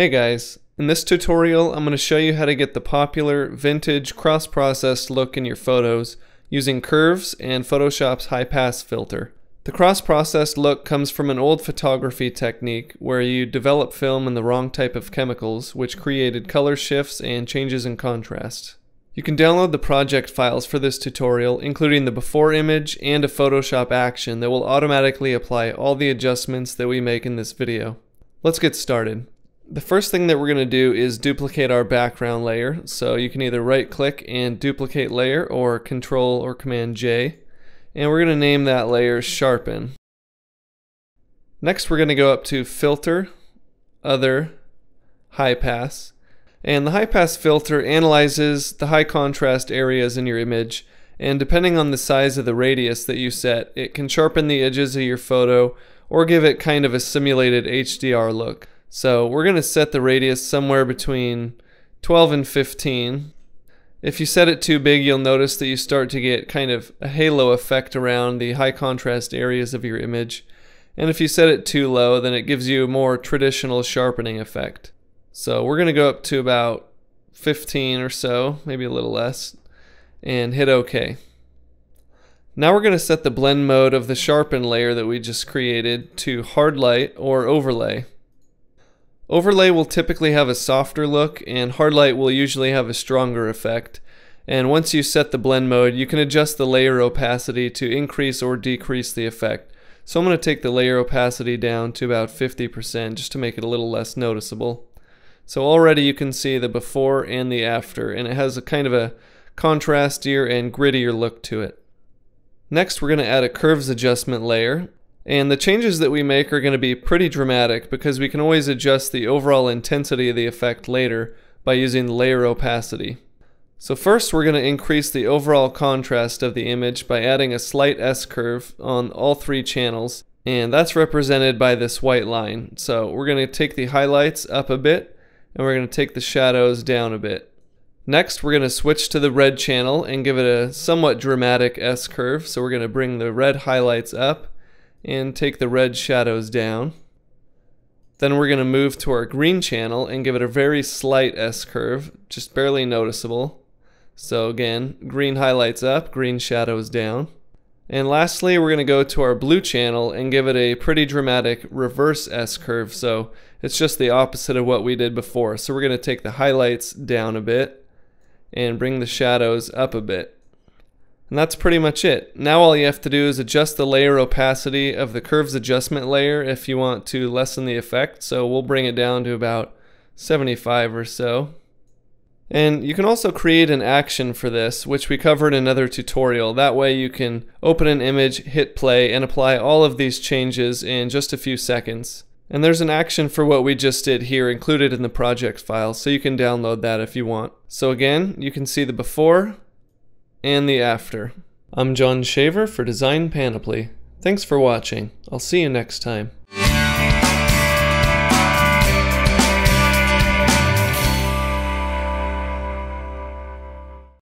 Hey guys, in this tutorial I'm going to show you how to get the popular vintage cross-processed look in your photos using curves and Photoshop's high pass filter. The cross-processed look comes from an old photography technique where you develop film in the wrong type of chemicals which created color shifts and changes in contrast. You can download the project files for this tutorial including the before image and a Photoshop action that will automatically apply all the adjustments that we make in this video. Let's get started. The first thing that we're going to do is duplicate our background layer. So you can either right click and duplicate layer or control or command J. And we're going to name that layer sharpen. Next we're going to go up to filter, other, high pass. And the high pass filter analyzes the high contrast areas in your image and depending on the size of the radius that you set, it can sharpen the edges of your photo or give it kind of a simulated HDR look. So we're going to set the radius somewhere between 12 and 15. If you set it too big, you'll notice that you start to get kind of a halo effect around the high contrast areas of your image. And if you set it too low, then it gives you a more traditional sharpening effect. So we're going to go up to about 15 or so, maybe a little less, and hit OK. Now we're going to set the blend mode of the sharpen layer that we just created to hard light or overlay. Overlay will typically have a softer look and hard light will usually have a stronger effect. And once you set the blend mode, you can adjust the layer opacity to increase or decrease the effect. So I'm going to take the layer opacity down to about 50% just to make it a little less noticeable. So already you can see the before and the after and it has a kind of a contrastier and grittier look to it. Next we're going to add a curves adjustment layer and the changes that we make are going to be pretty dramatic because we can always adjust the overall intensity of the effect later by using layer opacity. So first we're going to increase the overall contrast of the image by adding a slight S-curve on all three channels and that's represented by this white line. So we're going to take the highlights up a bit and we're going to take the shadows down a bit. Next we're going to switch to the red channel and give it a somewhat dramatic S-curve. So we're going to bring the red highlights up and take the red shadows down. Then we're going to move to our green channel and give it a very slight S-curve, just barely noticeable. So again, green highlights up, green shadows down. And lastly, we're going to go to our blue channel and give it a pretty dramatic reverse S-curve. So it's just the opposite of what we did before. So we're going to take the highlights down a bit and bring the shadows up a bit. And that's pretty much it. Now all you have to do is adjust the layer opacity of the curves adjustment layer if you want to lessen the effect. So we'll bring it down to about 75 or so. And you can also create an action for this, which we covered in another tutorial. That way you can open an image, hit play, and apply all of these changes in just a few seconds. And there's an action for what we just did here included in the project file, so you can download that if you want. So again, you can see the before, and the after. I'm John Shaver for Design Panoply. Thanks for watching. I'll see you next time.